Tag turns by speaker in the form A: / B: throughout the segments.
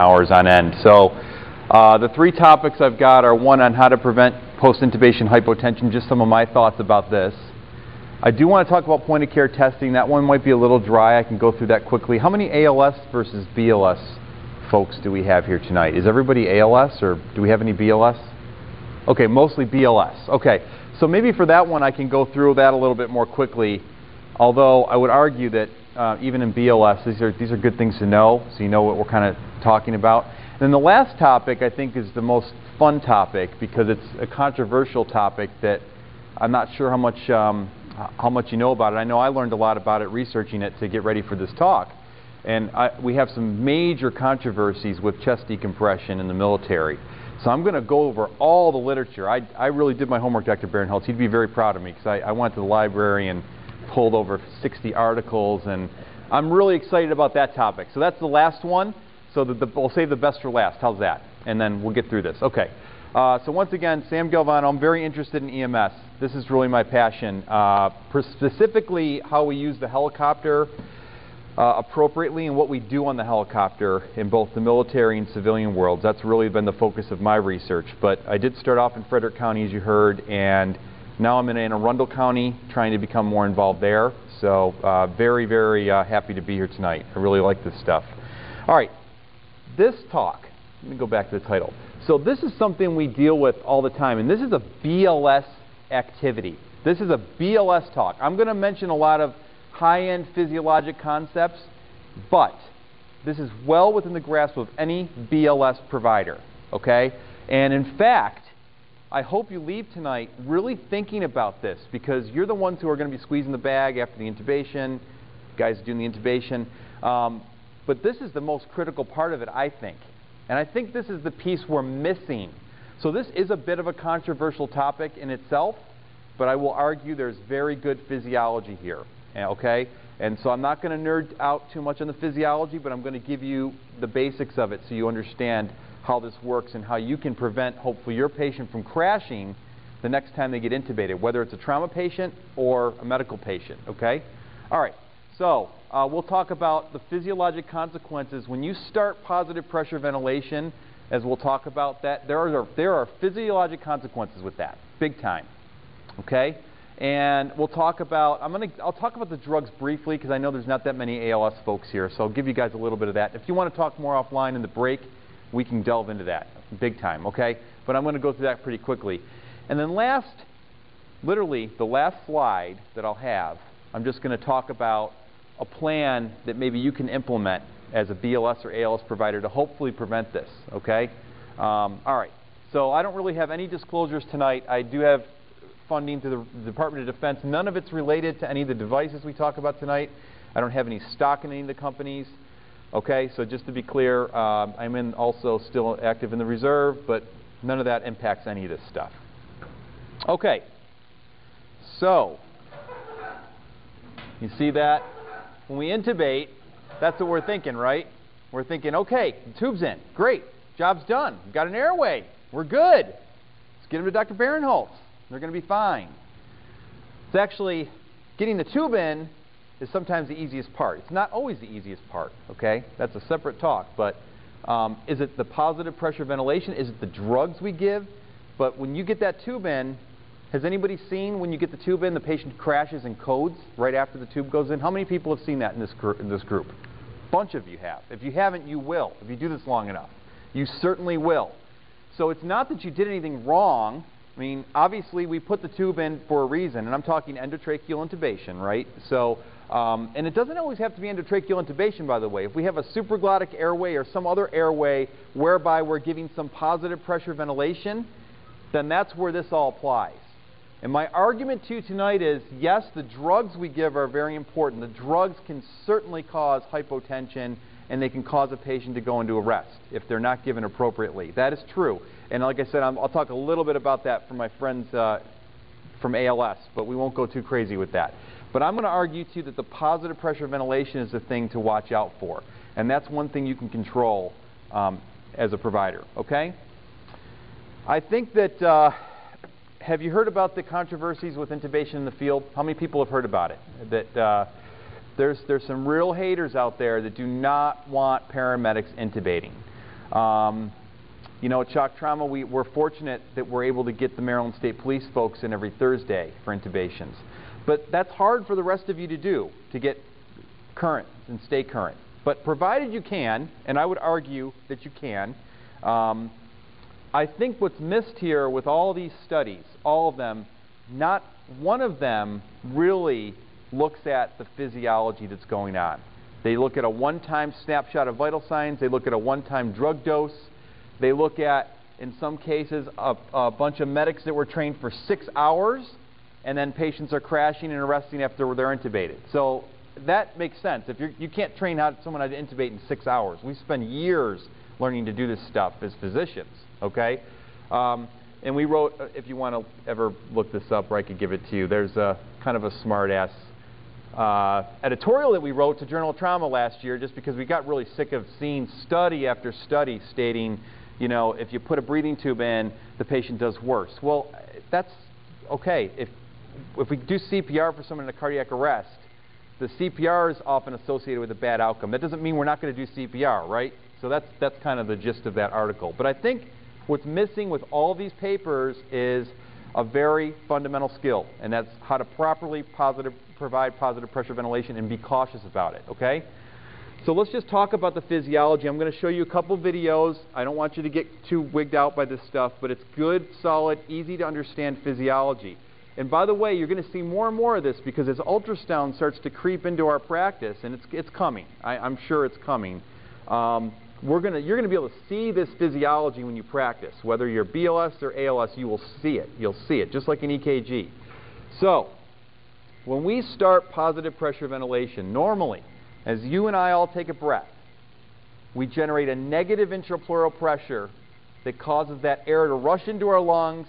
A: hours on end. So uh, the three topics I've got are one on how to prevent post-intubation hypotension, just some of my thoughts about this. I do want to talk about point-of-care testing. That one might be a little dry. I can go through that quickly. How many ALS versus BLS folks do we have here tonight? Is everybody ALS or do we have any BLS? Okay, mostly BLS. Okay, so maybe for that one I can go through that a little bit more quickly, although I would argue that uh, even in BLS, these are, these are good things to know, so you know what we're kind of talking about. And then the last topic I think is the most fun topic because it's a controversial topic that I'm not sure how much, um, how much you know about it. I know I learned a lot about it researching it to get ready for this talk. And I, we have some major controversies with chest decompression in the military. So I'm going to go over all the literature. I, I really did my homework, Dr. Barinholtz. He'd be very proud of me because I, I went to the library and pulled over 60 articles. And I'm really excited about that topic. So that's the last one. So the, the, we'll save the best for last. How's that? And then we'll get through this. Okay. Uh, so once again, Sam Galvagno, I'm very interested in EMS. This is really my passion. Uh, specifically, how we use the helicopter uh, appropriately and what we do on the helicopter in both the military and civilian worlds. That's really been the focus of my research. But I did start off in Frederick County, as you heard, and now I'm in Anne Arundel County, trying to become more involved there. So uh, very, very uh, happy to be here tonight. I really like this stuff. All right, this talk, let me go back to the title. So this is something we deal with all the time, and this is a BLS activity. This is a BLS talk. I'm going to mention a lot of high-end physiologic concepts, but this is well within the grasp of any BLS provider, okay? And in fact, I hope you leave tonight really thinking about this because you're the ones who are going to be squeezing the bag after the intubation, guys doing the intubation. Um, but this is the most critical part of it, I think. And I think this is the piece we're missing. So this is a bit of a controversial topic in itself, but I will argue there's very good physiology here. Eh, okay? And so I'm not going to nerd out too much on the physiology, but I'm going to give you the basics of it so you understand how this works and how you can prevent, hopefully, your patient from crashing the next time they get intubated, whether it's a trauma patient or a medical patient. Okay? All right. So uh, we'll talk about the physiologic consequences. When you start positive pressure ventilation, as we'll talk about that, there are, there are physiologic consequences with that, big time. Okay? And we'll talk about, I'm to, I'll talk about the drugs briefly because I know there's not that many ALS folks here, so I'll give you guys a little bit of that. If you want to talk more offline in the break, we can delve into that big time, okay? But I'm going to go through that pretty quickly. And then last, literally the last slide that I'll have, I'm just going to talk about a plan that maybe you can implement as a BLS or ALS provider to hopefully prevent this, okay? Um, all right, so I don't really have any disclosures tonight. I do have funding through the Department of Defense. None of it's related to any of the devices we talk about tonight. I don't have any stock in any of the companies. Okay, so just to be clear, um, I'm in also still active in the reserve, but none of that impacts any of this stuff. Okay, so you see that? When we intubate, that's what we're thinking, right? We're thinking, okay, tube's in. Great. Job's done. We've got an airway. We're good. Let's get him to Dr. Barinholtz. They're going to be fine. It's actually getting the tube in is sometimes the easiest part. It's not always the easiest part, okay? That's a separate talk. But um, is it the positive pressure ventilation? Is it the drugs we give? But when you get that tube in, has anybody seen when you get the tube in, the patient crashes and codes right after the tube goes in? How many people have seen that in this, in this group? A bunch of you have. If you haven't, you will. If you do this long enough, you certainly will. So it's not that you did anything wrong. I mean, obviously, we put the tube in for a reason, and I'm talking endotracheal intubation, right? So, um, and it doesn't always have to be endotracheal intubation, by the way. If we have a supraglottic airway or some other airway whereby we're giving some positive pressure ventilation, then that's where this all applies. And my argument to you tonight is, yes, the drugs we give are very important. The drugs can certainly cause hypotension, and they can cause a patient to go into arrest if they're not given appropriately. That is true. And like I said, i will talk a little bit about that from my friends uh, from ALS, but we won't go too crazy with that. But I'm going to argue to you that the positive pressure ventilation is the thing to watch out for. And that's one thing you can control um, as a provider, okay? I think that, uh, have you heard about the controversies with intubation in the field? How many people have heard about it? That uh, there's, there's some real haters out there that do not want paramedics intubating. Um, you know, at Shock Trauma, we, we're fortunate that we're able to get the Maryland State Police folks in every Thursday for intubations. But that's hard for the rest of you to do, to get current and stay current. But provided you can, and I would argue that you can, um, I think what's missed here with all these studies, all of them, not one of them really looks at the physiology that's going on. They look at a one-time snapshot of vital signs. They look at a one-time drug dose. They look at, in some cases, a, a, bunch of medics that were trained for six hours, and then patients are crashing and arresting after they're intubated. So that makes sense. If you're, you can't train how, someone how to intubate in six hours. We spend years learning to do this stuff as physicians, okay? Um, and we wrote, if you want to ever look this up, or I could give it to you, there's a kind of a smart-ass uh, editorial that we wrote to Journal of Trauma last year just because we got really sick of seeing study after study stating, you know, if you put a breathing tube in, the patient does worse. Well, that's okay. If, if we do CPR for someone in a cardiac arrest, the CPR is often associated with a bad outcome. That doesn't mean we're not going to do CPR, right? So that's, that's kind of the gist of that article. But I think what's missing with all these papers is a very fundamental skill, and that's how to properly positive, provide positive pressure ventilation and be cautious about it, okay? So let's just talk about the physiology. I'm going to show you a couple videos. I don't want you to get too wigged out by this stuff, but it's good, solid, easy to understand physiology. And by the way, you're going to see more and more of this because as ultrasound starts to creep into our practice, and it's, it's coming. I, am sure it's coming. Um, we're gonna, you're going to be able to see this physiology when you practice. Whether you're BLS or ALS, you will see it. You'll see it, just like an EKG. So, when we start positive pressure ventilation, normally, as you and I all take a breath, we generate a negative intrapleural pressure that causes that air to rush into our lungs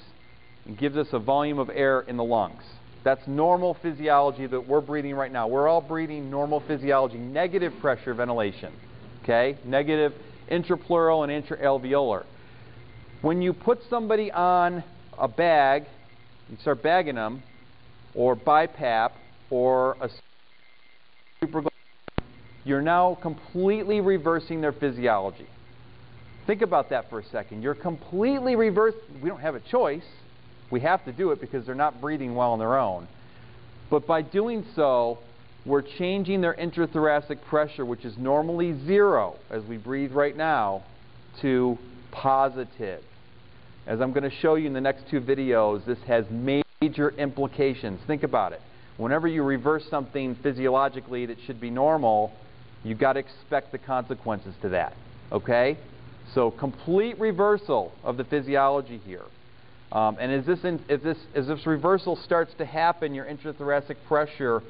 A: and gives us a volume of air in the lungs. That's normal physiology that we're breathing right now. We're all breathing normal physiology, negative pressure ventilation. Okay? Negative intrapleural and intraalveolar. When you put somebody on a bag, you start bagging them, or BiPAP, or a you're now completely reversing their physiology. Think about that for a second. You're completely reverse. We don't have a choice. We have to do it because they're not breathing well on their own. But by doing so, we're changing their intrathoracic pressure, which is normally zero, as we breathe right now, to positive. As I'm going to show you in the next two videos, this has major implications. Think about it. Whenever you reverse something physiologically that should be normal, you've got to expect the consequences to that. Okay? So complete reversal of the physiology here. Um, and as this, in, as, this, as this reversal starts to happen, your intrathoracic pressure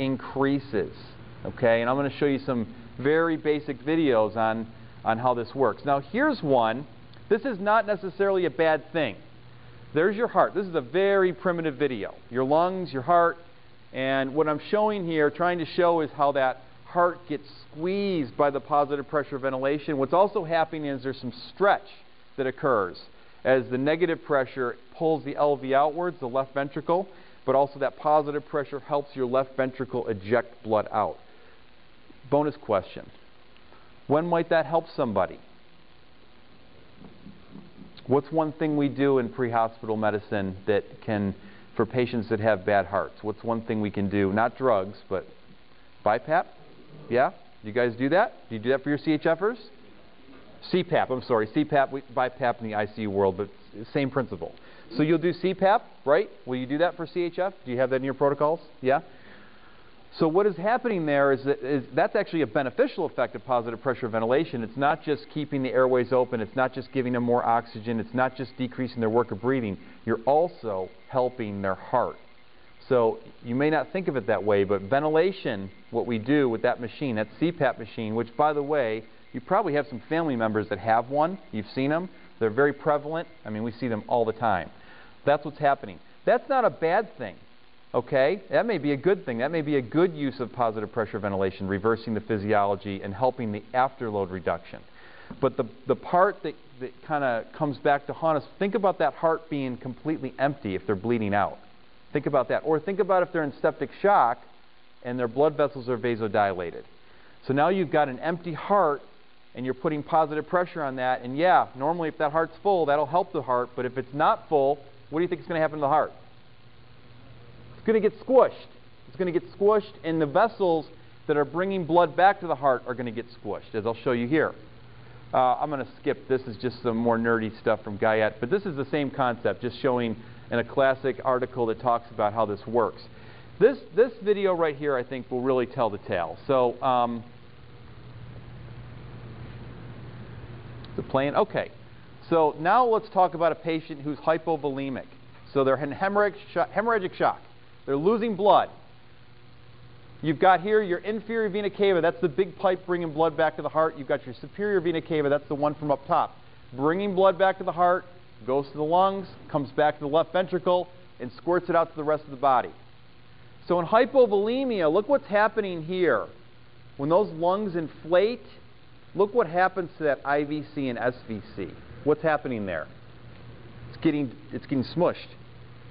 A: increases. Okay, and I'm going to show you some very basic videos on, on how this works. Now here's one. This is not necessarily a bad thing. There's your heart. This is a very primitive video. Your lungs, your heart, and what I'm showing here, trying to show is how that heart gets squeezed by the positive pressure ventilation. What's also happening is there's some stretch that occurs as the negative pressure pulls the LV outwards, the left ventricle, but also that positive pressure helps your left ventricle eject blood out. Bonus question. When might that help somebody? What's one thing we do in pre-hospital medicine that can, for patients that have bad hearts, what's one thing we can do? Not drugs, but BiPAP? Yeah? You guys do that? Do you do that for your CHFers? CPAP, I'm sorry, CPAP, we, BiPAP in the ICU world, but same principle. So you'll do CPAP, right? Will you do that for CHF? Do you have that in your protocols? Yeah? So what is happening there is that is, that's actually a beneficial effect of positive pressure ventilation. It's not just keeping the airways open. It's not just giving them more oxygen. It's not just decreasing their work of breathing. You're also helping their heart. So you may not think of it that way, but ventilation, what we do with that machine, that CPAP machine, which by the way, you probably have some family members that have one. You've seen them. They're very prevalent. I mean, we see them all the time. That's what's happening. That's not a bad thing. Okay? That may be a good thing. That may be a good use of positive pressure ventilation, reversing the physiology and helping the afterload reduction. But the, the part that, that kind of comes back to haunt us, think about that heart being completely empty if they're bleeding out. Think about that. Or think about if they're in septic shock and their blood vessels are vasodilated. So now you've got an empty heart and you're putting positive pressure on that. And yeah, normally if that heart's full, that'll help the heart. But if it's not full, what do you think is going to happen to the heart? It's going to get squished. It's going to get squished, and the vessels that are bringing blood back to the heart are going to get squished, as I'll show you here. Uh, I'm going to skip. This is just some more nerdy stuff from Guyette, but this is the same concept, just showing in a classic article that talks about how this works. This, this video right here, I think, will really tell the tale. So, um, the plan. Okay. So now let's talk about a patient who's hypovolemic. So they're in hemorrhagic shock, hemorrhagic shock. They're losing blood. You've got here your inferior vena cava. That's the big pipe bringing blood back to the heart. You've got your superior vena cava. That's the one from up top. Bringing blood back to the heart, goes to the lungs, comes back to the left ventricle, and squirts it out to the rest of the body. So in hypovolemia, look what's happening here. When those lungs inflate, look what happens to that IVC and SVC. What's happening there? It's getting, it's getting smushed.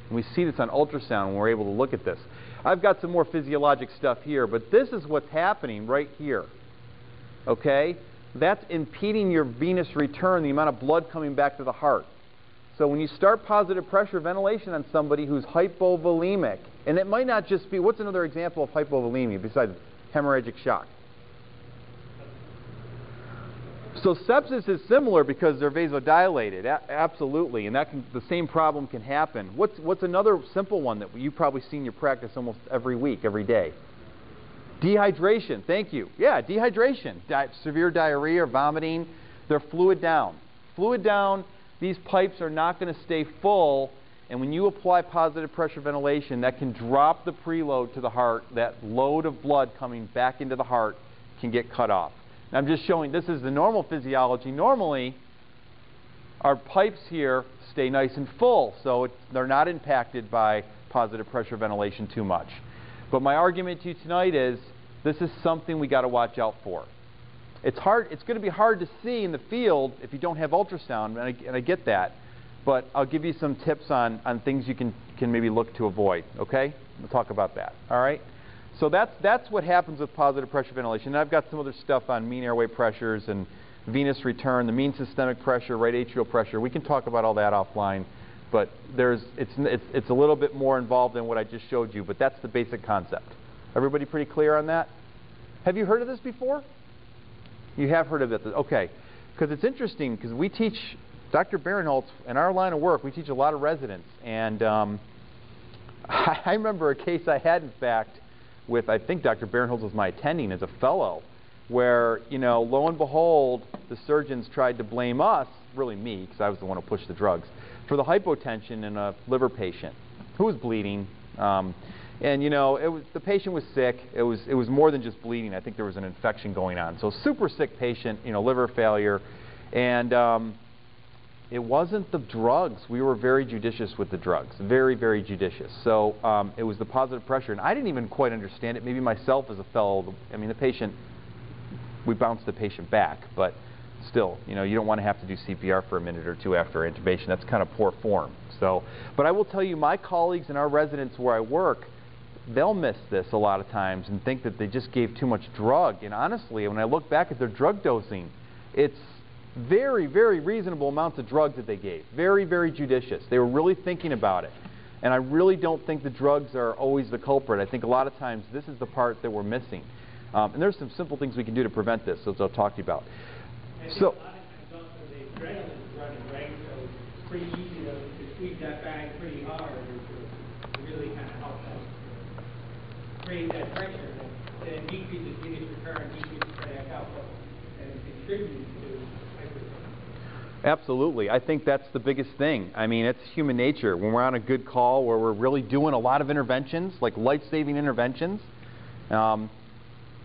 A: And we see this on ultrasound when we're able to look at this. I've got some more physiologic stuff here, but this is what's happening right here. Okay? That's impeding your venous return, the amount of blood coming back to the heart. So when you start positive pressure ventilation on somebody who's hypovolemic, and it might not just be, what's another example of hypovolemia besides hemorrhagic shock? So sepsis is similar because they're vasodilated, absolutely, and that can, the same problem can happen. What's, what's another simple one that you've probably seen in your practice almost every week, every day? Dehydration, thank you. Yeah, dehydration, Di severe diarrhea or vomiting, they're fluid down. Fluid down, these pipes are not going to stay full, and when you apply positive pressure ventilation, that can drop the preload to the heart. That load of blood coming back into the heart can get cut off. I'm just showing this is the normal physiology. Normally, our pipes here stay nice and full, so they're not impacted by positive pressure ventilation too much. But my argument to you tonight is this is something we got to watch out for. It's hard. It's going to be hard to see in the field if you don't have ultrasound, and I, and I get that. But I'll give you some tips on, on things you can, can maybe look to avoid. Okay? We'll talk about that. All right? So that's, that's what happens with positive pressure ventilation. And I've got some other stuff on mean airway pressures and venous return, the mean systemic pressure, right atrial pressure. We can talk about all that offline, but there's, it's, it's, it's a little bit more involved than what I just showed you, but that's the basic concept. Everybody pretty clear on that? Have you heard of this before? You have heard of it. Okay. Because it's interesting, because we teach, Dr. Barinholtz, in our line of work, we teach a lot of residents. And um, I remember a case I had, in fact, with, I think Dr. Barinholtz was my attending as a fellow, where, you know, lo and behold, the surgeons tried to blame us, really me, because I was the one who pushed the drugs, for the hypotension in a liver patient who was bleeding. Um, and you know, it was, the patient was sick. It was, it was more than just bleeding. I think there was an infection going on. So super sick patient, you know, liver failure. And um, it wasn't the drugs. We were very judicious with the drugs, very, very judicious. So um, it was the positive pressure, and I didn't even quite understand it. Maybe myself as a fellow, I mean, the patient, we bounced the patient back, but still, you know, you don't want to have to do CPR for a minute or two after intubation. That's kind of poor form. So, but I will tell you, my colleagues and our residents where I work, they'll miss this a lot of times and think that they just gave too much drug. And honestly, when I look back at their drug dosing, it's very, very reasonable amounts of drugs that they gave. Very, very judicious. They were really thinking about it. And I really don't think the drugs are always the culprit. I think a lot of times this is the part that we're missing. Um, and there's some simple things we can do to prevent this, as I'll talk to you about.
B: so, a lot of times also the adrenaline's running, right? So it's pretty easy to, to squeeze that bag pretty hard to really kind of help us create that pressure that, decreases venous return, decreases cardiac output, and contributes
A: Absolutely. I think that's the biggest thing. I mean, it's human nature. When we're on a good call where we're really doing a lot of interventions, like life-saving interventions, um,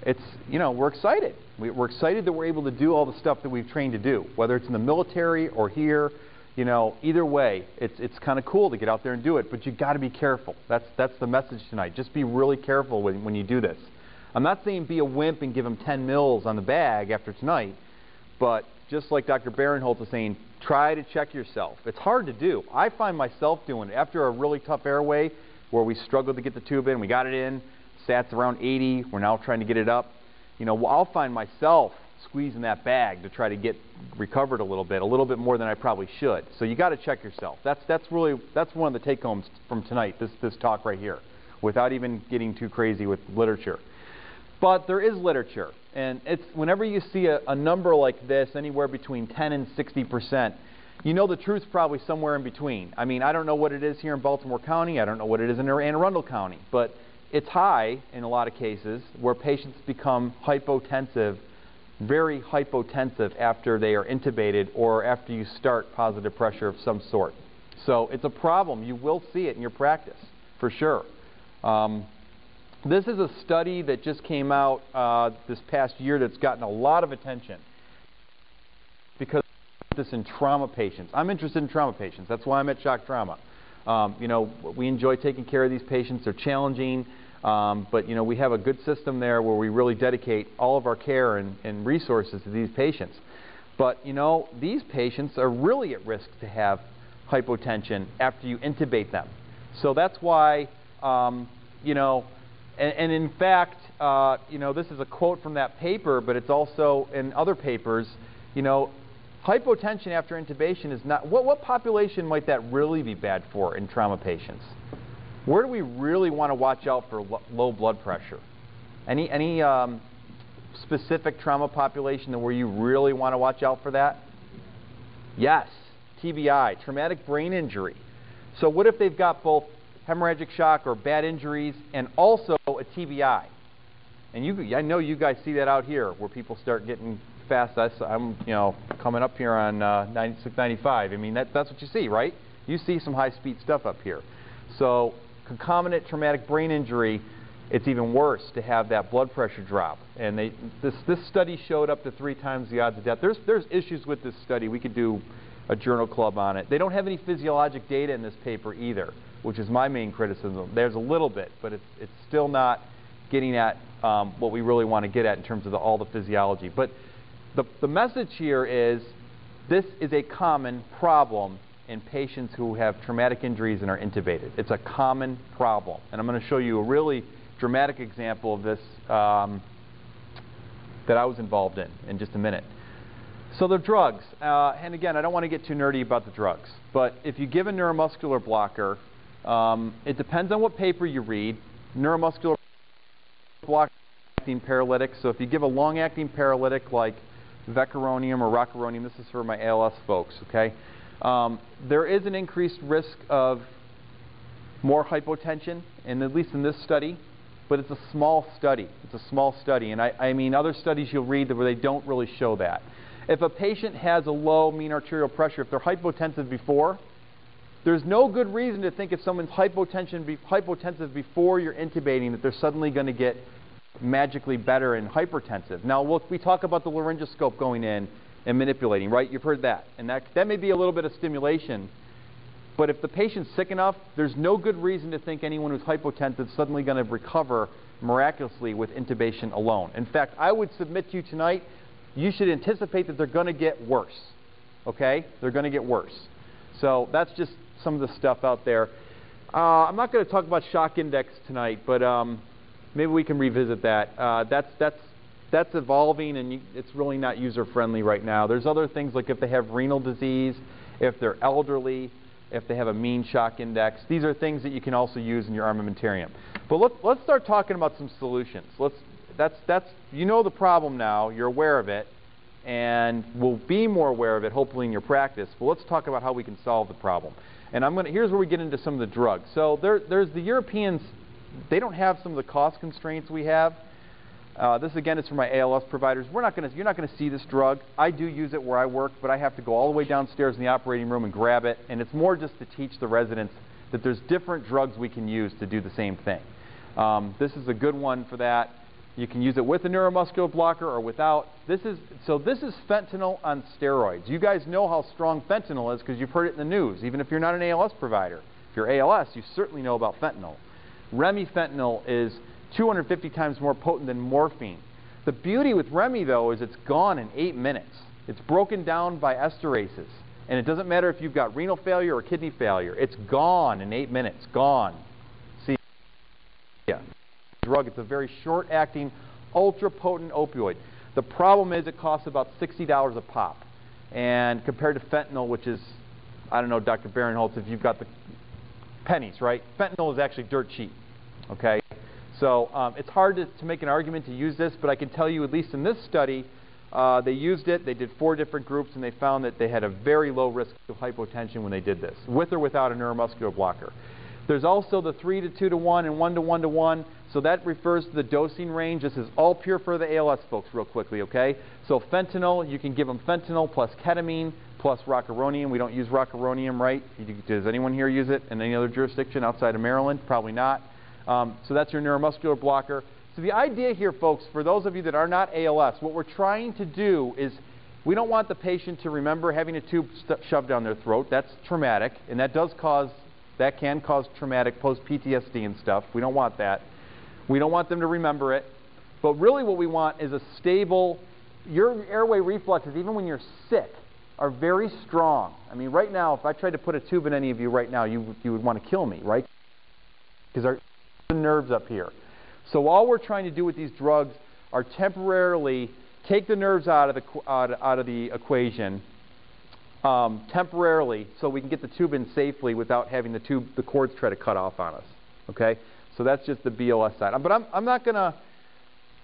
A: it's, you know, we're excited. We, are excited that we're able to do all the stuff that we've trained to do, whether it's in the military or here. You know, either way, it's, it's kind of cool to get out there and do it, but you've got to be careful. That's, that's the message tonight. Just be really careful when, when you do this. I'm not saying be a wimp and give them 10 mils on the bag after tonight, but just like Dr. Barinholtz is saying, try to check yourself. It's hard to do. I find myself doing it. After a really tough airway where we struggled to get the tube in, we got it in, SAT's around 80, we're now trying to get it up. You know, I'll find myself squeezing that bag to try to get recovered a little bit, a little bit more than I probably should. So you got to check yourself. That's that's really that's one of the take homes from tonight. This this talk right here, without even getting too crazy with literature. But there is literature, and it's whenever you see a, a number like this, anywhere between 10 and 60 percent, you know the truth's probably somewhere in between. I mean, I don't know what it is here in Baltimore County. I don't know what it is in Anne Arundel County, but it's high in a lot of cases where patients become hypotensive, very hypotensive after they are intubated or after you start positive pressure of some sort. So it's a problem. You will see it in your practice, for sure. Um, this is a study that just came out uh, this past year that's gotten a lot of attention because this in trauma patients. I'm interested in trauma patients. That's why I'm at Shock Trauma. Um, you know, we enjoy taking care of these patients. They're challenging, um, but you know, we have a good system there where we really dedicate all of our care and, and resources to these patients. But you know, these patients are really at risk to have hypotension after you intubate them. So that's why, um, you know, and, and in fact, uh, you know, this is a quote from that paper, but it's also in other papers. You know, hypotension after intubation is not. What, what population might that really be bad for in trauma patients? Where do we really want to watch out for lo low blood pressure? Any any um, specific trauma population where you really want to watch out for that? Yes, TBI, traumatic brain injury. So what if they've got both hemorrhagic shock or bad injuries, and also a TBI. And you, I know you guys see that out here where people start getting fast. I'm, you know, coming up here on uh, 96, 95. I mean, that, that's what you see, right? You see some high-speed stuff up here. So concomitant traumatic brain injury, it's even worse to have that blood pressure drop. And they, this, this study showed up to three times the odds of death. There's, there's issues with this study. We could do a journal club on it. They don't have any physiologic data in this paper either which is my main criticism. There's a little bit, but it's, it's still not getting at um, what we really want to get at in terms of the, all the physiology. But the, the message here is this is a common problem in patients who have traumatic injuries and are intubated. It's a common problem. And I'm going to show you a really dramatic example of this um, that I was involved in in just a minute. So the drugs, uh, and again, I don't want to get too nerdy about the drugs, but if you give a neuromuscular blocker, um, it depends on what paper you read. Neuromuscular block-acting paralytic. So if you give a long-acting paralytic like vecuronium or rocuronium, this is for my ALS folks, okay? Um, there is an increased risk of more hypotension, and at least in this study, but it's a small study. It's a small study, and I, I mean other studies you'll read where they don't really show that. If a patient has a low mean arterial pressure, if they're hypotensive before, there's no good reason to think if someone's hypotension be, hypotensive before you're intubating that they're suddenly going to get magically better and hypertensive. Now, we talk about the laryngoscope going in and manipulating, right? You've heard that. And that, that may be a little bit of stimulation. But if the patient's sick enough, there's no good reason to think anyone who's hypotensive is suddenly going to recover miraculously with intubation alone. In fact, I would submit to you tonight, you should anticipate that they're going to get worse. Okay? They're going to get worse. So that's just some of the stuff out there. Uh, I'm not going to talk about shock index tonight, but um, maybe we can revisit that. Uh, that's that's that's evolving, and you, it's really not user friendly right now. There's other things like if they have renal disease, if they're elderly, if they have a mean shock index. These are things that you can also use in your armamentarium. But let, let's start talking about some solutions. Let's that's that's you know the problem now. You're aware of it and we'll be more aware of it hopefully in your practice. But let's talk about how we can solve the problem. And I'm going to, here's where we get into some of the drugs. So there, there's the Europeans, they don't have some of the cost constraints we have. Uh, this again is for my ALS providers. We're not going to, you're not going to see this drug. I do use it where I work, but I have to go all the way downstairs in the operating room and grab it. And it's more just to teach the residents that there's different drugs we can use to do the same thing. Um, this is a good one for that. You can use it with a neuromuscular blocker or without. This is, so this is fentanyl on steroids. You guys know how strong fentanyl is because you've heard it in the news, even if you're not an ALS provider. If you're ALS, you certainly know about fentanyl. Remifentanil is 250 times more potent than morphine. The beauty with Remi, though, is it's gone in eight minutes. It's broken down by esterases. And it doesn't matter if you've got renal failure or kidney failure. It's gone in eight minutes. Gone. Drug. It's a very short-acting, ultra-potent opioid. The problem is it costs about $60 a pop. And compared to fentanyl, which is, I don't know, Dr. Barinholtz, if you've got the pennies, right? Fentanyl is actually dirt cheap, okay? So um, it's hard to, to make an argument to use this, but I can tell you, at least in this study, uh, they used it. They did four different groups, and they found that they had a very low risk of hypotension when they did this, with or without a neuromuscular blocker. There's also the 3 to 2 to 1 and 1 to 1 to 1. So that refers to the dosing range. This is all pure for the ALS folks real quickly, okay? So fentanyl, you can give them fentanyl plus ketamine plus rocuronium. We don't use rocuronium, right? Does anyone here use it in any other jurisdiction outside of Maryland? Probably not. Um, so that's your neuromuscular blocker. So the idea here, folks, for those of you that are not ALS, what we're trying to do is we don't want the patient to remember having a tube shoved down their throat. That's traumatic, and that does cause that can cause traumatic post-PTSD and stuff. We don't want that. We don't want them to remember it. But really what we want is a stable, your airway reflexes, even when you're sick, are very strong. I mean, right now, if I tried to put a tube in any of you right now, you, you would want to kill me, right? Because our nerves up here. So all we're trying to do with these drugs are temporarily take the nerves out of the, out, out of the equation um, temporarily so we can get the tube in safely without having the tube, the cords try to cut off on us. Okay? So that's just the BLS side. But I'm, I'm not going to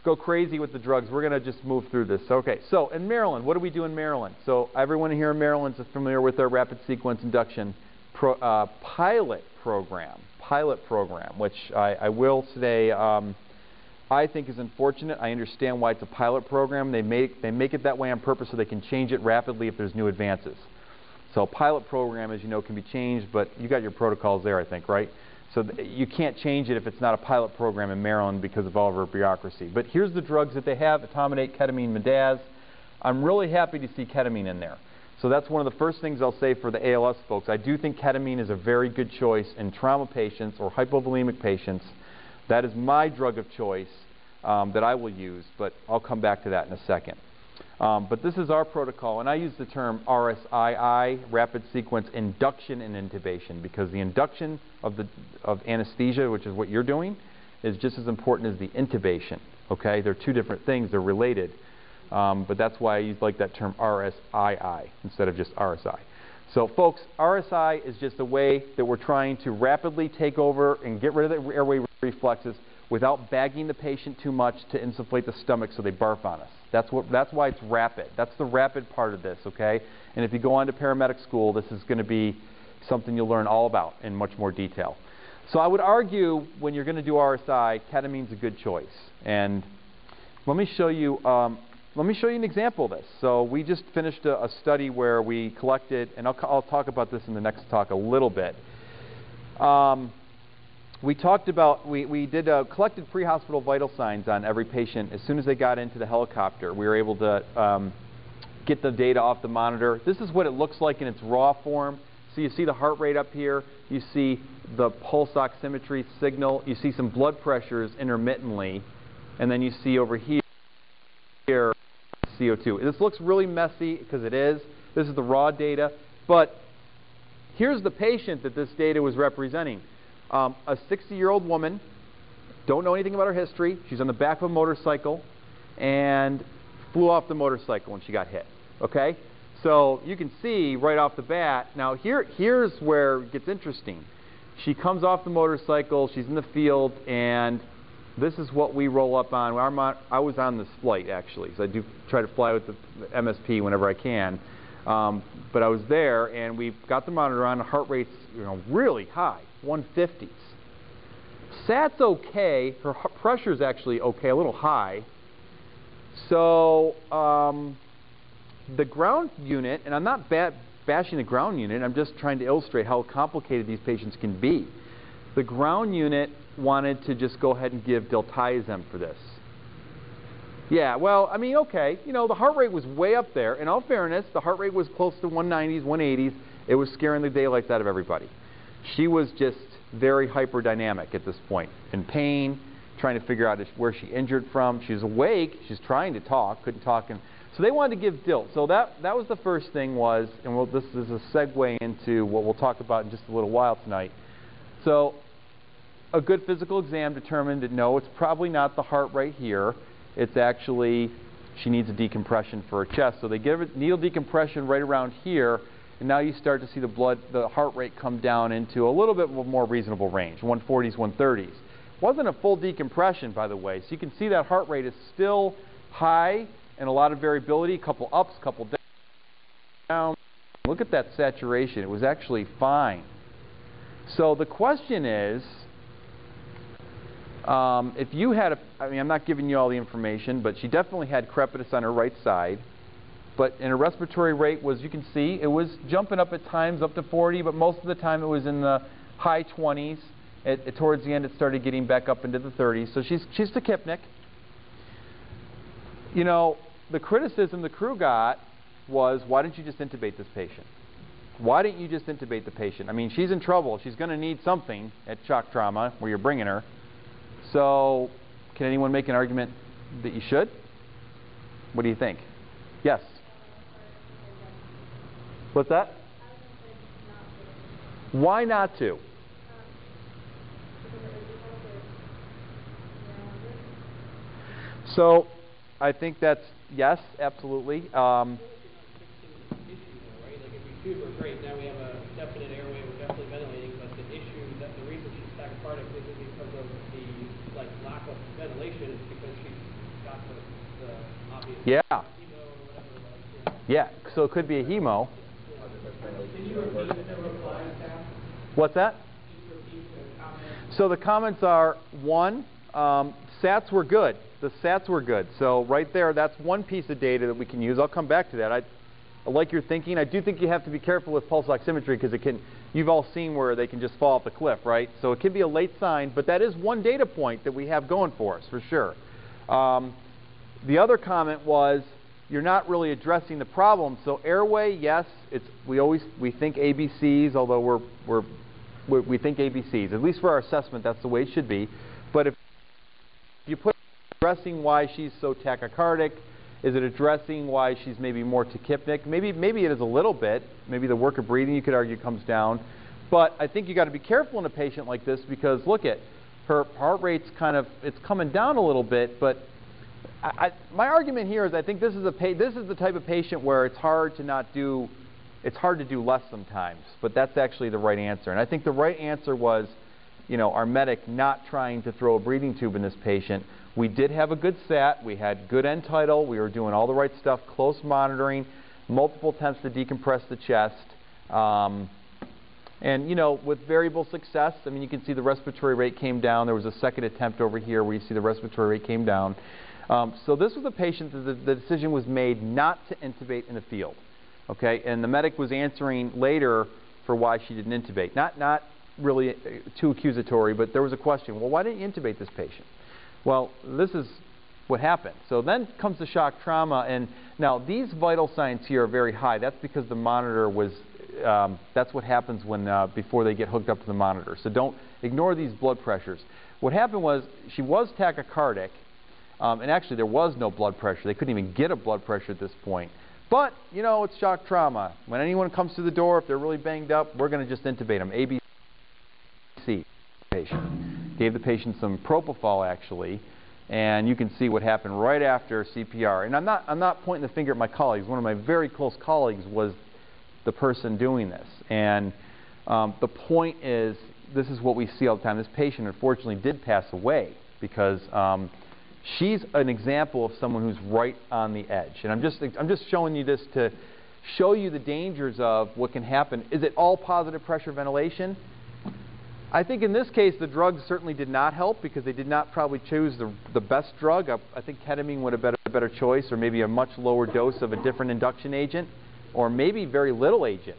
A: go crazy with the drugs. We're going to just move through this. Okay, so in Maryland, what do we do in Maryland? So everyone here in Maryland is familiar with our rapid sequence induction pro, uh, pilot program. Pilot program, which I, I will today. Um, I think is unfortunate. I understand why it's a pilot program. They make, they make it that way on purpose so they can change it rapidly if there's new advances. So pilot program, as you know, can be changed, but you got your protocols there, I think, right? So you can't change it if it's not a pilot program in Maryland because of all of our bureaucracy. But here's the drugs that they have, etomidate, ketamine, midaz. I'm really happy to see ketamine in there. So that's one of the first things I'll say for the ALS folks. I do think ketamine is a very good choice in trauma patients or hypovolemic patients that is my drug of choice um, that I will use, but I'll come back to that in a second. Um, but this is our protocol, and I use the term RSII, rapid sequence induction and intubation, because the induction of, the, of anesthesia, which is what you're doing, is just as important as the intubation. Okay, they're two different things, they're related. Um, but that's why I use like that term RSII instead of just RSI. So folks, RSI is just a way that we're trying to rapidly take over and get rid of the airway reflexes without bagging the patient too much to insufflate the stomach so they barf on us. That's, what, that's why it's rapid. That's the rapid part of this, okay? And if you go on to paramedic school, this is going to be something you'll learn all about in much more detail. So I would argue when you're going to do RSI, ketamine's a good choice. And let me show you um, let me show you an example of this. So we just finished a, a study where we collected, and I'll, I'll, talk about this in the next talk a little bit. Um, we talked about, we, we did uh, collected pre-hospital vital signs on every patient as soon as they got into the helicopter. We were able to um, get the data off the monitor. This is what it looks like in its raw form. So you see the heart rate up here. You see the pulse oximetry signal. You see some blood pressures intermittently. And then you see over here here CO2. This looks really messy because it is. This is the raw data. But here's the patient that this data was representing. Um, a 60-year-old woman, don't know anything about her history. She's on the back of a motorcycle and flew off the motorcycle when she got hit. Okay? So you can see right off the bat. Now here, here's where it gets interesting. She comes off the motorcycle. She's in the field, and this is what we roll up on. I was on this flight actually, so I do try to fly with the MSP whenever I can. Um, but I was there, and we've got the monitor on. Heart rate's you know really high, 150s. SAT's okay. Her pressure's actually okay, a little high. So um, the ground unit, and I'm not ba bashing the ground unit. I'm just trying to illustrate how complicated these patients can be. The ground unit wanted to just go ahead and give diltiazem for this. Yeah, well, I mean, okay, you know, the heart rate was way up there. In all fairness, the heart rate was close to 190s, 180s. It was scaring the daylights out of everybody. She was just very hyperdynamic at this point, in pain, trying to figure out where she injured from. She's awake, she's trying to talk, couldn't talk. And so they wanted to give DILT. So that, that was the first thing was, and we'll, this is a segue into what we'll talk about in just a little while tonight. So a good physical exam determined that no, it's probably not the heart right here. It's actually she needs a decompression for her chest. So they give her needle decompression right around here, and now you start to see the blood, the heart rate come down into a little bit more reasonable range, 140s, 130s. Wasn't a full decompression, by the way, so you can see that heart rate is still high and a lot of variability, a couple ups, a couple downs. Look at that saturation. It was actually fine. So the question is, um, if you had a, I mean, I'm not giving you all the information, but she definitely had crepitus on her right side. But in her respiratory rate was, you can see, it was jumping up at times up to 40, but most of the time it was in the high 20s. It, it, towards the end, it started getting back up into the 30s. So she's, she's tachypneic. You know, the criticism the crew got was, why didn't you just intubate this patient? Why didn't you just intubate the patient? I mean, she's in trouble. She's going to need something at shock trauma where you're bringing her. So, can anyone make an argument that you should? What do you think? Yes? What's that? Why not to? So, I think that's yes, absolutely. Um,
B: right? Like if we shoot her great, now we have a definite airway, we're definitely ventilating, but the issue, that the reason she's tachycardic isn't because of the, lack of ventilation, it's because she's got the, the.
A: Yeah.
B: Chemo or whatever, like, yeah.
A: yeah, so it could be a hemo.
B: Can you repeat the reply, Sam?
A: What's that? So the comments are one, um, SATs were good. The SATs were good. So right there, that's one piece of data that we can use. I'll come back to that. I, I like your thinking. I do think you have to be careful with pulse oximetry because it can. You've all seen where they can just fall off the cliff, right? So it can be a late sign, but that is one data point that we have going for us for sure. Um, the other comment was you're not really addressing the problem. So airway, yes, it's we always we think ABCs, although we're we're we, think ABCs. At least for our assessment, that's the way it should be. But if you put addressing why she's so tachycardic, is it addressing why she's maybe more tachypneic? Maybe maybe it is a little bit. Maybe the work of breathing you could argue comes down. But I think you got to be careful in a patient like this because look at her heart rate's kind of it's coming down a little bit, but I, my argument here is I think this is a pa- this is the type of patient where it's hard to not do it's hard to do less sometimes, but that's actually the right answer. And I think the right answer was, you know, our medic not trying to throw a breathing tube in this patient. We did have a good SAT. We had good end tidal. We were doing all the right stuff, close monitoring, multiple attempts to decompress the chest. Um, and, you know, with variable success, I mean, you can see the respiratory rate came down. There was a second attempt over here where you see the respiratory rate came down. Um, so this was a patient that the, the decision was made not to intubate in the field. Okay, and the medic was answering later for why she didn't intubate. Not, not really uh, too accusatory, but there was a question, well, why didn't you intubate this patient? Well, this is what happened. So then comes the shock trauma, and now these vital signs here are very high. That's because the monitor was, um, that's what happens when, uh, before they get hooked up to the monitor. So don't ignore these blood pressures. What happened was she was tachycardic, um, and actually there was no blood pressure. They couldn't even get a blood pressure at this point. But, you know, it's shock trauma. When anyone comes to the door, if they're really banged up, we're going to just intubate them. ABC patient. Gave the patient some propofol, actually, and you can see what happened right after CPR. And I'm not, I'm not pointing the finger at my colleagues. One of my very close colleagues was the person doing this. And um, the point is, this is what we see all the time. This patient, unfortunately, did pass away because um, she's an example of someone who's right on the edge. And I'm just, I'm just showing you this to show you the dangers of what can happen. Is it all positive pressure ventilation? I think in this case the drugs certainly did not help because they did not probably choose the, the best drug. I, I think ketamine would have been a better choice or maybe a much lower dose of a different induction agent or maybe very little agent.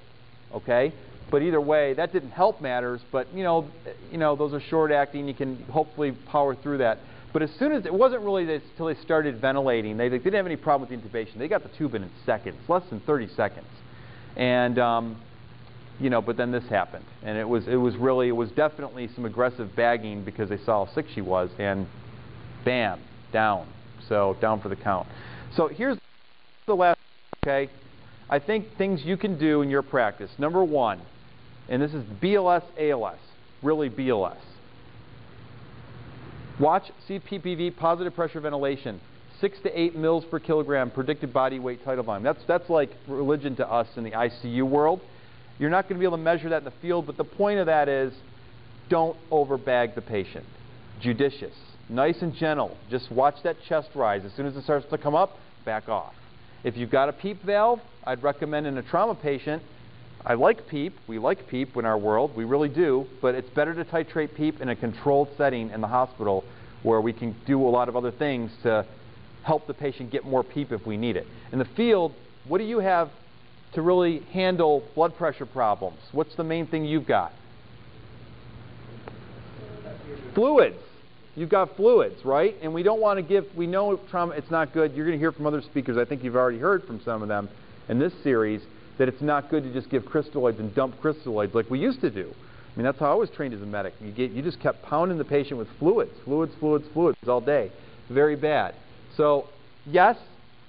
A: Okay? But either way, that didn't help matters, but you know, you know, those are short acting, you can hopefully power through that. But as soon as it wasn't really until they started ventilating, they, they, didn't have any problem with the intubation. They got the tube in in seconds, less than 30 seconds, and um, you know. But then this happened, and it was it was really it was definitely some aggressive bagging because they saw how sick she was, and bam, down. So down for the count. So here's the last. Okay, I think things you can do in your practice. Number one, and this is BLS ALS, really BLS. Watch CPPV, positive pressure ventilation. six to eight mils per kilogram predicted body weight tidal volume. That's, that's like religion to us in the ICU world. You're not going to be able to measure that in the field, but the point of that is don't overbag the patient. Judicious, nice and gentle. Just watch that chest rise. As soon as it starts to come up, back off. If you've got a PEEP valve, I'd recommend in a trauma patient, I like PEEP. We like PEEP in our world. We really do. But it's better to titrate PEEP in a controlled setting in the hospital where we can do a lot of other things to help the patient get more PEEP if we need it. In the field, what do you have to really handle blood pressure problems? What's the main thing you've got? Fluids. You've got fluids, right? And we don't want to give, we know trauma, it's not good. You're going to hear from other speakers, I think you've already heard from some of them in this series, that it's not good to just give crystalloids and dump crystalloids like we used to do. I mean, that's how I was trained as a medic. You, get, you just kept pounding the patient with fluids, fluids, fluids, fluids all day. Very bad. So, yes,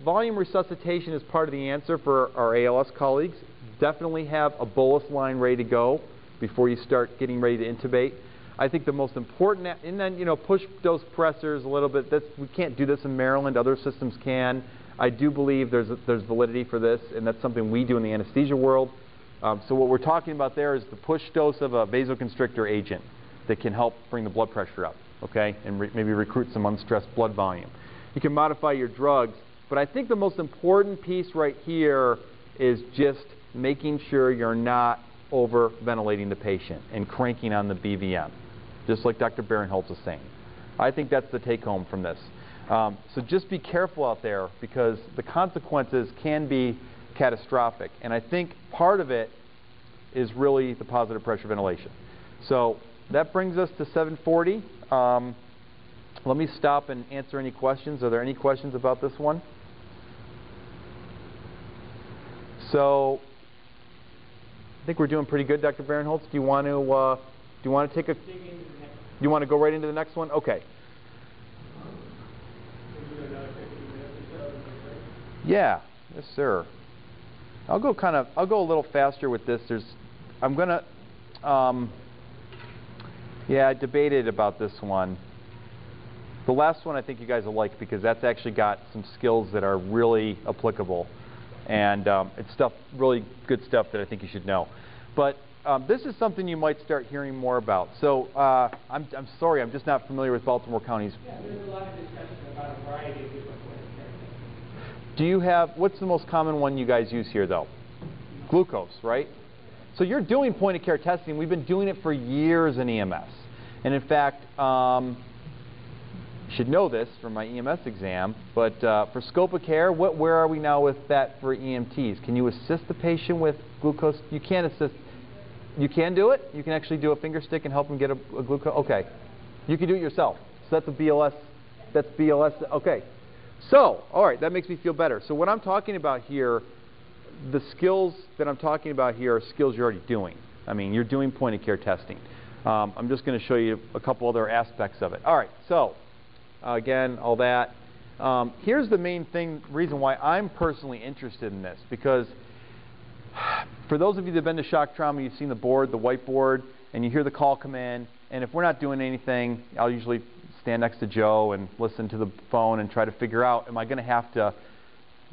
A: volume resuscitation is part of the answer for our ALS colleagues. Definitely have a bolus line ready to go before you start getting ready to intubate. I think the most important, and then, you know, push dose pressors a little bit. That's, we can't do this in Maryland. Other systems can. I do believe there's, there's validity for this, and that's something we do in the anesthesia world. Um, so what we're talking about there is the push dose of a vasoconstrictor agent that can help bring the blood pressure up, okay, and re maybe recruit some unstressed blood volume. You can modify your drugs, but I think the most important piece right here is just making sure you're not over ventilating the patient and cranking on the BVM, just like Dr. Barinholtz was saying. I think that's the take home from this. Um, so just be careful out there because the consequences can be catastrophic. And I think part of it is really the positive pressure ventilation. So that brings us to 740. Um, let me stop and answer any questions. Are there any questions about this one? So I think we're doing pretty good, Dr. Barinholtz. Do you want to uh, do you want to take a Do you want to go right into the next one? Okay. Yeah, yes, sir. I'll go kind of, I'll go a little faster with this. There's, I'm gonna, um, yeah, I debated about this one. The last one I think you guys will like because that's actually got some skills that are really applicable. And um, it's stuff, really good stuff that I think you should know. But um, this is something you might start hearing more about. So uh, I'm, I'm sorry, I'm just not familiar with Baltimore County's.
B: Yeah, there's a lot of discussion about a variety of different
A: do you have, what's the most common one you guys use here though? Glucose, right? So you're doing point of care testing. We've been doing it for years in EMS. And in fact, um, you should know this from my EMS exam, but uh, for scope of care, what, where are we now with that for EMTs? Can you assist the patient with glucose? You can't assist. You can do it? You can actually do a finger stick and help them get a, a glucose? Okay. You can do it yourself. So that's a BLS. That's BLS. Okay. So, all right, that makes me feel better. So what I'm talking about here, the skills that I'm talking about here are skills you're already doing. I mean, you're doing point of care testing. Um, I'm just going to show you a couple other aspects of it. All right, so uh, again, all that. Um, here's the main thing, reason why I'm personally interested in this, because for those of you that have been to shock trauma, you've seen the board, the whiteboard, and you hear the call come in, and if we're not doing anything, I'll usually stand next to Joe and listen to the phone and try to figure out, am I going to have to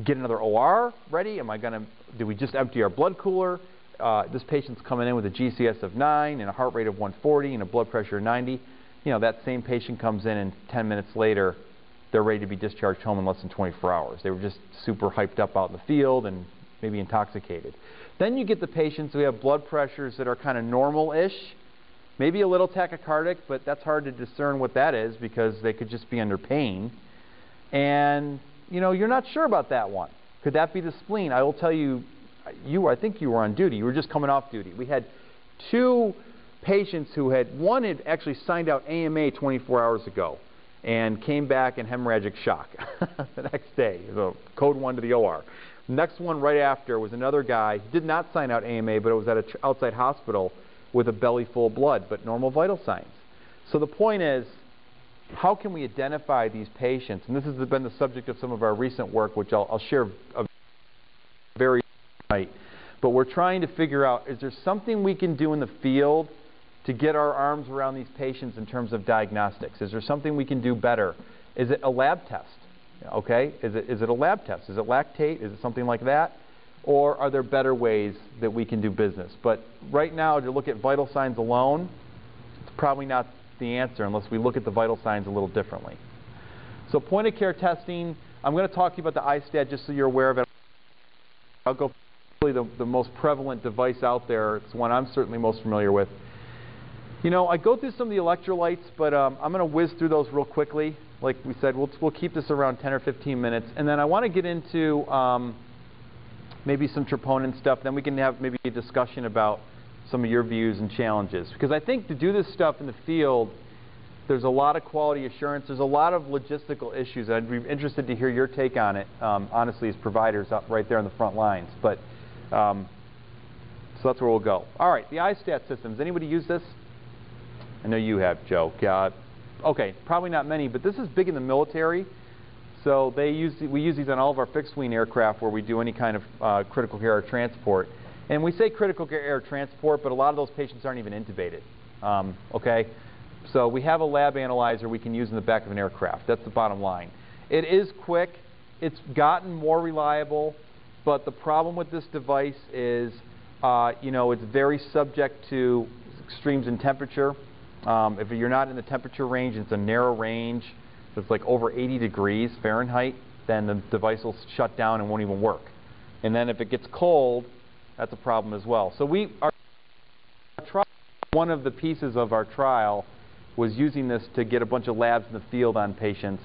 A: get another OR ready? Am I going to, do we just empty our blood cooler? Uh, this patient's coming in with a GCS of 9 and a heart rate of 140 and a blood pressure of 90. You know, that same patient comes in and 10 minutes later, they're ready to be discharged home in less than 24 hours. They were just super hyped up out in the field and maybe intoxicated. Then you get the patients who have blood pressures that are kind of normal-ish, Maybe a little tachycardic, but that's hard to discern what that is because they could just be under pain. And, you know, you're not sure about that one. Could that be the spleen? I will tell you, you I think you were on duty. You were just coming off duty. We had two patients who had, one had actually signed out AMA 24 hours ago and came back in hemorrhagic shock the next day. So code one to the OR. Next one right after was another guy, who did not sign out AMA, but it was at an outside hospital with a belly full of blood, but normal vital signs. So the point is, how can we identify these patients? And this has been the subject of some of our recent work, which I'll, I'll share a very night. But we're trying to figure out, is there something we can do in the field to get our arms around these patients in terms of diagnostics? Is there something we can do better? Is it a lab test? Okay? Is it, is it a lab test? Is it lactate? Is it something like that? Or are there better ways that we can do business? But right now, to look at vital signs alone, it's probably not the answer unless we look at the vital signs a little differently. So point of care testing, I'm going to talk to you about the iStat just so you're aware of it. I'll go the, the most prevalent device out there. It's one I'm certainly most familiar with. You know, I go through some of the electrolytes, but um, I'm going to whiz through those real quickly. Like we said, we'll, we'll keep this around 10 or 15 minutes. And then I want to get into um, maybe some troponin stuff. Then we can have maybe a discussion about some of your views and challenges. Because I think to do this stuff in the field, there's a lot of quality assurance. There's a lot of logistical issues. I'd be interested to hear your take on it, um, honestly, as providers up right there on the front lines. But um, so that's where we'll go. All right, the iStat systems. Anybody use this? I know you have, Joe. God. Okay, probably not many, but this is big in the military. So they use we use these on all of our fixed-wing aircraft where we do any kind of uh, critical care air transport. And we say critical care air transport, but a lot of those patients aren't even intubated. Um, okay, so we have a lab analyzer we can use in the back of an aircraft. That's the bottom line. It is quick. It's gotten more reliable, but the problem with this device is, uh, you know, it's very subject to extremes in temperature. Um, if you're not in the temperature range, it's a narrow range. It's like over 80 degrees Fahrenheit, then the device will shut down and won't even work. And then if it gets cold, that's a problem as well. So we are one of the pieces of our trial was using this to get a bunch of labs in the field on patients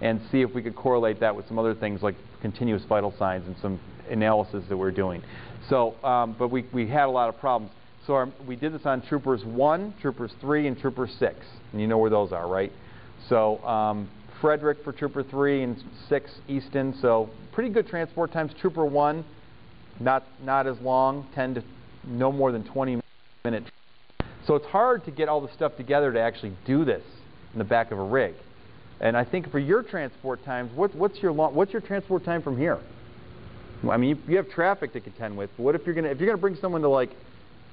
A: and see if we could correlate that with some other things like continuous vital signs and some analysis that we're doing. So, um, but we, we had a lot of problems. So our, we did this on Troopers 1, Troopers 3, and Trooper 6. And you know where those are, right? So um, Frederick for Trooper 3 and 6 Easton. So pretty good transport times. Trooper 1, not, not as long, 10 to no more than 20 minutes. So it's hard to get all the stuff together to actually do this in the back of a rig. And I think for your transport times, what, what's your long, what's your transport time from here? I mean, you, you have traffic to contend with. But what if you're gonna if you're gonna bring someone to like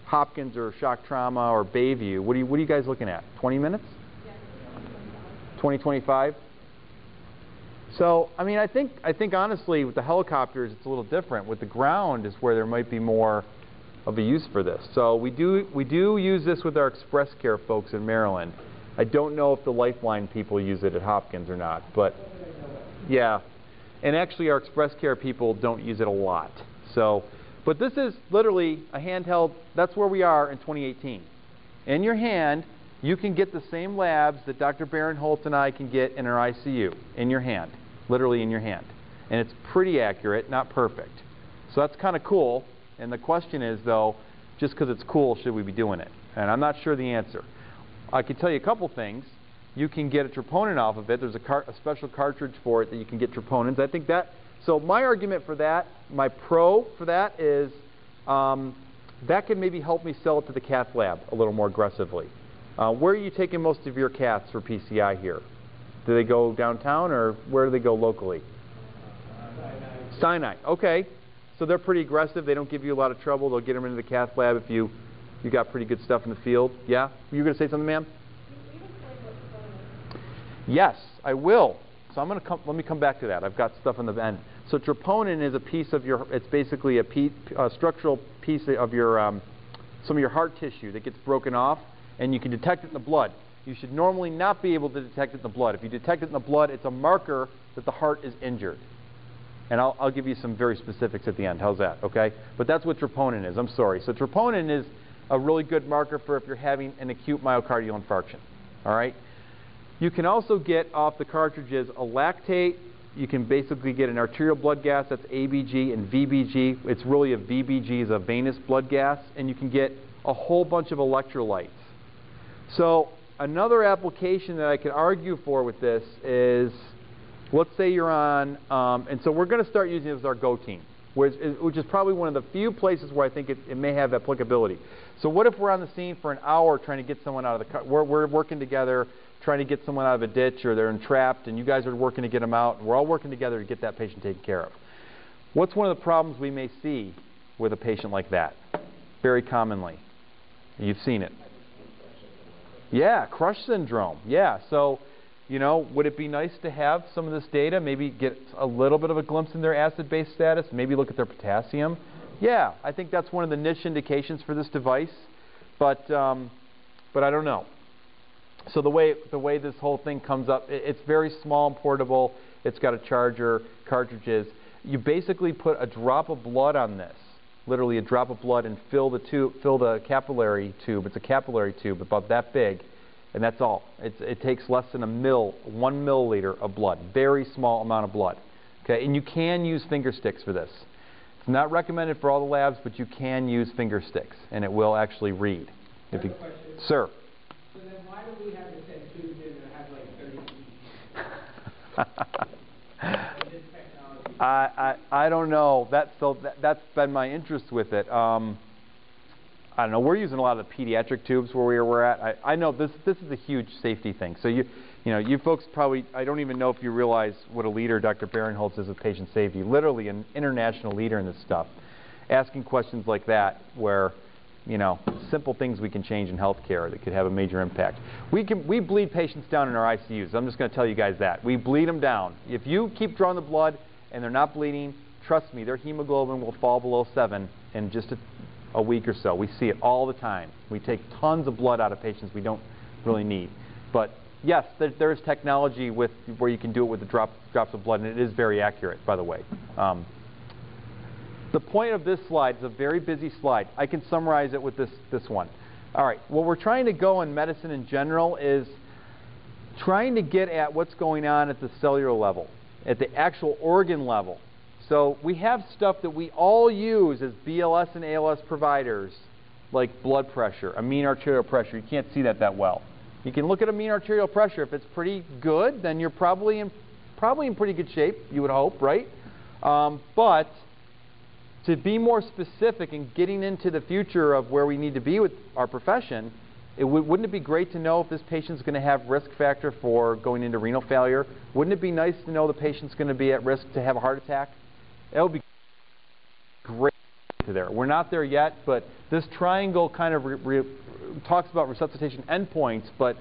A: Hopkins or shock trauma or Bayview? What are you what are you guys looking at? 20 minutes? 20, 25? So, I mean, I think, I think honestly with the helicopters it's a little different. With the ground is where there might be more of a use for this. So we do, we do use this with our Express Care folks in Maryland. I don't know if the Lifeline people use it at Hopkins or not, but yeah. And actually our Express Care people don't use it a lot. So, but this is literally a handheld, that's where we are in 2018. In your hand, you can get the same labs that Dr. Barinholtz and I can get in our ICU, in your hand, literally in your hand. And it's pretty accurate, not perfect. So that's kind of cool. And the question is, though, just because it's cool, should we be doing it? And I'm not sure the answer. I can tell you a couple things. You can get a troponin off of it. There's a, a special cartridge for it that you can get troponins. I think that, so my argument for that, my pro for that is um, that could maybe help me sell it to the cath lab a little more aggressively. Uh, where are you taking most of your caths for PCI here? Do they go downtown or where do they go locally? Sinai. Okay. So they're pretty aggressive. They don't give you a lot of trouble. They'll get them into the cath lab if you you got pretty good stuff in the field. Yeah? You going to say something, ma'am? Yes, I will. So I'm going to come, let me come back to that. I've got stuff on the end. So troponin is a piece of your, it's basically a, piece, a structural piece of your, um, some of your heart tissue that gets broken off and you can detect it in the blood. You should normally not be able to detect it in the blood. If you detect it in the blood, it's a marker that the heart is injured. And I'll, I'll give you some very specifics at the end. How's that? Okay? But that's what troponin is. I'm sorry. So troponin is a really good marker for if you're having an acute myocardial infarction. All right? You can also get off the cartridges a lactate. You can basically get an arterial blood gas. That's ABG and VBG. It's really a VBG is a venous blood gas. And you can get a whole bunch of electrolytes. So another application that I could argue for with this is, let's say you're on, um, and so we're going to start using it as our go team, which is, which is probably one of the few places where I think it, it, may have applicability. So what if we're on the scene for an hour trying to get someone out of the car? We're, we're working together trying to get someone out of a ditch or they're entrapped and you guys are working to get them out and we're all working together to get that patient taken care of. What's one of the problems we may see with a patient like that? Very commonly. You've seen it. Yeah, crush syndrome. Yeah, so You know, would it be nice to have some of this data, maybe get a little bit of a glimpse in their acid-base status, maybe look at their potassium? Yeah, I think that's one of the niche indications for this device, but, um, but I don't know. So the way, the way this whole thing comes up, it, it's very small and portable. It's got a charger, cartridges. You basically put a drop of blood on this, literally a drop of blood, and fill the tube, fill the capillary tube. It's a capillary tube about that big, and that's all. It's, it takes less than a mill, one milliliter of blood, very small amount of blood. Okay, and you can use finger sticks for this. It's not recommended for all the labs, but you can use finger sticks, and it will actually read. If you, sir.
B: So then why do we have to send tubes in that have like thirty in this technology?
A: I, I, I don't know. That's, that, that's been my interest with it. Um, I don't know. We're using a lot of the pediatric tubes where we we're at. I, I know this, this is a huge safety thing. So you, you know, you folks probably, I don't even know if you realize what a leader Dr. Barinholtz is with patient safety. Literally an international leader in this stuff. Asking questions like that where, you know, simple things we can change in healthcare that could have a major impact. We, can, we bleed patients down in our ICUs. I'm just going to tell you guys that. We bleed them down. If you keep drawing the blood and they're not bleeding, trust me, their hemoglobin will fall below 7 in just a, a week or so. We see it all the time. We take tons of blood out of patients we don't really need. But yes, there, there is technology with where you can do it with the drop, drops of blood, and it is very accurate, by the way. Um, the point of this slide is a very busy slide. I can summarize it with this, this one. All right, what we're trying to go in medicine in general is trying to get at what's going on at the cellular level, at the actual organ level. So we have stuff that we all use as BLS and ALS providers, like blood pressure, a mean arterial pressure. You can't see that that well. You can look at a mean arterial pressure. If it's pretty good, then you're probably in, probably in pretty good shape, you would hope, right? Um, but to be more specific and getting into the future of where we need to be with our profession, it wouldn't it be great to know if this patient's going to have risk factor for going into renal failure? Wouldn't it be nice to know the patient's going to be at risk to have a heart attack? That would be great to there. We're not there yet, but this triangle kind of talks about resuscitation endpoints, but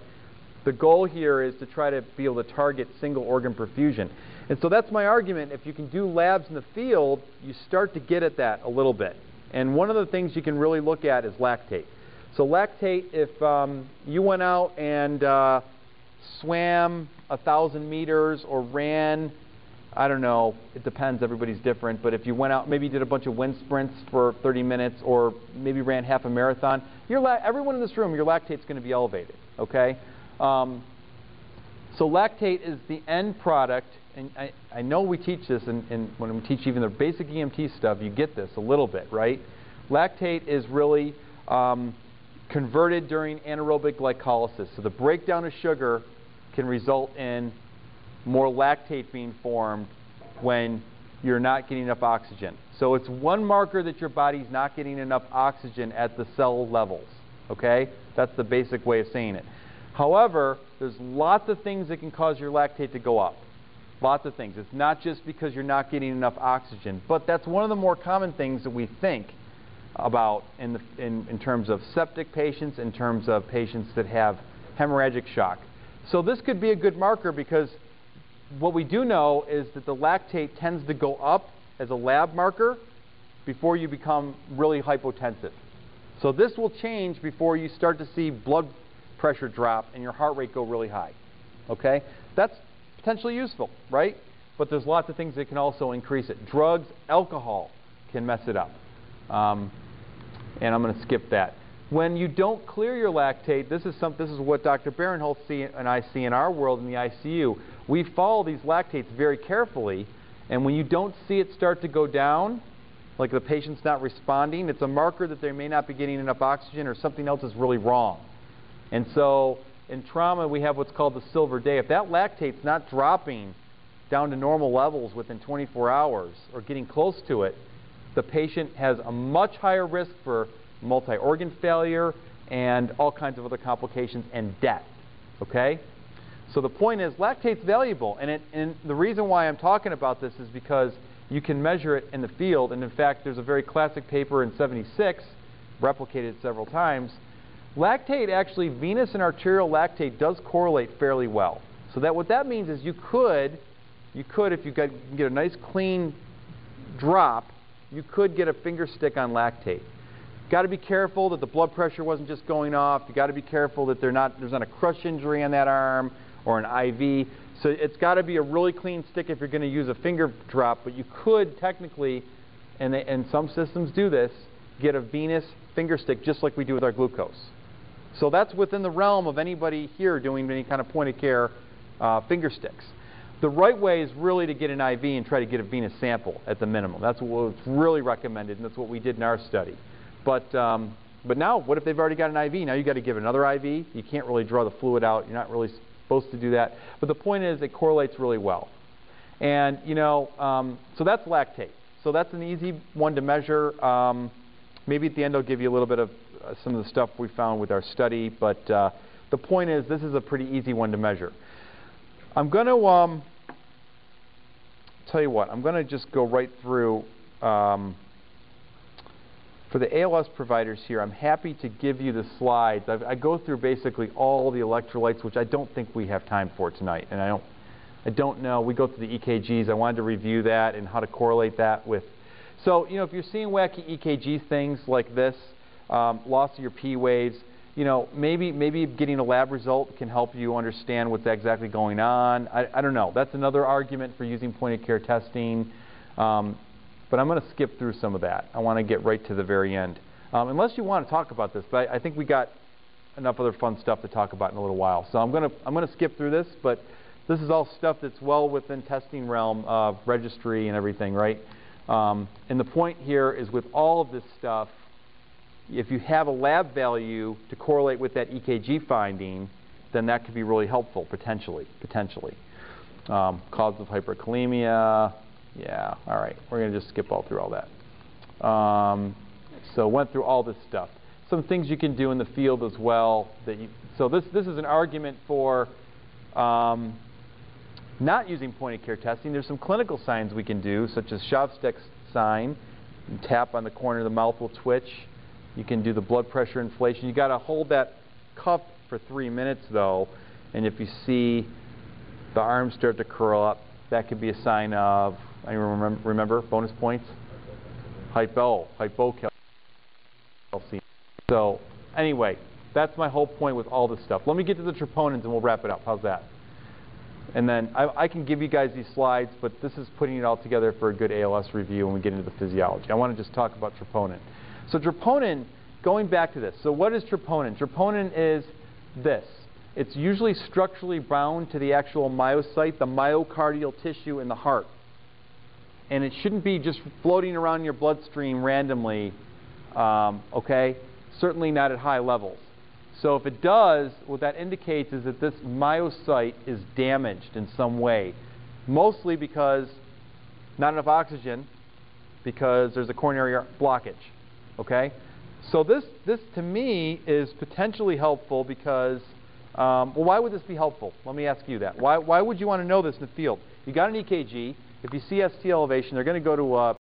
A: the goal here is to try to be able to target single organ perfusion. And so that's my argument. If you can do labs in the field, you start to get at that a little bit. And one of the things you can really look at is lactate. So lactate, if um, you went out and uh, swam a thousand meters or ran, I don't know, it depends, everybody's different, but if you went out, maybe you did a bunch of wind sprints for 30 minutes or maybe ran half a marathon, your everyone in this room, your lactate's going to be elevated, okay? Um, so lactate is the end product, and I, I know we teach this, and, and when we teach even the basic EMT stuff, you get this a little bit, right? Lactate is really um, converted during anaerobic glycolysis. So the breakdown of sugar can result in more lactate being formed when you're not getting enough oxygen. So it's one marker that your body's not getting enough oxygen at the cell levels. Okay? That's the basic way of saying it. However, there's lots of things that can cause your lactate to go up. Lots of things. It's not just because you're not getting enough oxygen, but that's one of the more common things that we think about in, the, in, in terms of septic patients, in terms of patients that have hemorrhagic shock. So this could be a good marker because what we do know is that the lactate tends to go up as a lab marker before you become really hypotensive. So this will change before you start to see blood pressure drop and your heart rate go really high. Okay? That's potentially useful, right? But there's lots of things that can also increase it. Drugs, alcohol can mess it up. Um, and I'm going to skip that. When you don't clear your lactate, this is some, this is what Dr. Barinholtz see, and I see in our world in the ICU. We follow these lactates very carefully, and when you don't see it start to go down, like the patient's not responding, it's a marker that they may not be getting enough oxygen or something else is really wrong. And so in trauma, we have what's called the silver day. If that lactate's not dropping down to normal levels within 24 hours or getting close to it, the patient has a much higher risk for multi-organ failure and all kinds of other complications and death. Okay? So the point is lactate's valuable. And, it, and the reason why I'm talking about this is because you can measure it in the field. And in fact, there's a very classic paper in 76, replicated several times. Lactate actually, venous and arterial lactate does correlate fairly well. So that what that means is you could, you could if you got, get a nice clean drop, you could get a finger stick on lactate. Got to be careful that the blood pressure wasn't just going off. You got to be careful that not, there's not a crush injury on that arm or an IV. So it's got to be a really clean stick if you're going to use a finger drop. But you could technically, and, they, and some systems do this, get a venous finger stick just like we do with our glucose. So that's within the realm of anybody here doing any kind of point of care uh, finger sticks. The right way is really to get an IV and try to get a venous sample at the minimum. That's what's really recommended, and that's what we did in our study. But, um, but now, what if they've already got an IV? Now you've got to give another IV. You can't really draw the fluid out. You're not really supposed to do that. But the point is, it correlates really well. And, you know, um, so that's lactate. So that's an easy one to measure. Um, maybe at the end I'll give you a little bit of uh, some of the stuff we found with our study. But uh, the point is, this is a pretty easy one to measure. I'm going to um, tell you what. I'm going to just go right through. Um, for the ALS providers here, I'm happy to give you the slides. I've, i go through basically all the electrolytes, which I don't think we have time for tonight. And I don't, I don't know. We go through the EKGs. I wanted to review that and how to correlate that with. So, you know, if you're seeing wacky EKG things like this, um, loss of your P waves, you know, maybe maybe getting a lab result can help you understand what's exactly going on. I, I don't know. That's another argument for using point of care testing. Um, but I'm going to skip through some of that. I want to get right to the very end. Um, unless you want to talk about this, but I, I, think we got enough other fun stuff to talk about in a little while. So I'm going to I'm going to skip through this, but this is all stuff that's well within testing realm of registry and everything, right? Um, and the point here is with all of this stuff, if you have a lab value to correlate with that EKG finding, then that could be really helpful potentially. Potentially, um, cause of hyperkalemia, yeah, all right. We're going to just skip all through all that. Um, so went through all this stuff. Some things you can do in the field as well. That you, so this, this is an argument for um, not using point-of-care testing. There's some clinical signs we can do, such as Chvostek's sign. You tap on the corner of the mouth will twitch. You can do the blood pressure inflation. you got to hold that cuff for three minutes, though. And if you see the arms start to curl up, that could be a sign of Anyone remember, remember bonus points? Hypo, hypocalcemia. So anyway, that's my whole point with all this stuff. Let me get to the troponins and we'll wrap it up. How's that? And then I, I, can give you guys these slides, but this is putting it all together for a good ALS review when we get into the physiology. I want to just talk about troponin. So troponin, going back to this. So what is troponin? Troponin is this. It's usually structurally bound to the actual myocyte, the myocardial tissue in the heart and it shouldn't be just floating around your bloodstream randomly, um, okay? Certainly not at high levels. So if it does, what that indicates is that this myocyte is damaged in some way, mostly because not enough oxygen, because there's a coronary blockage, okay? So this, this to me is potentially helpful because, um, well, why would this be helpful? Let me ask you that. Why, why would you want to know this in the field? You got an EKG, if you see ST elevation, they're going to go to a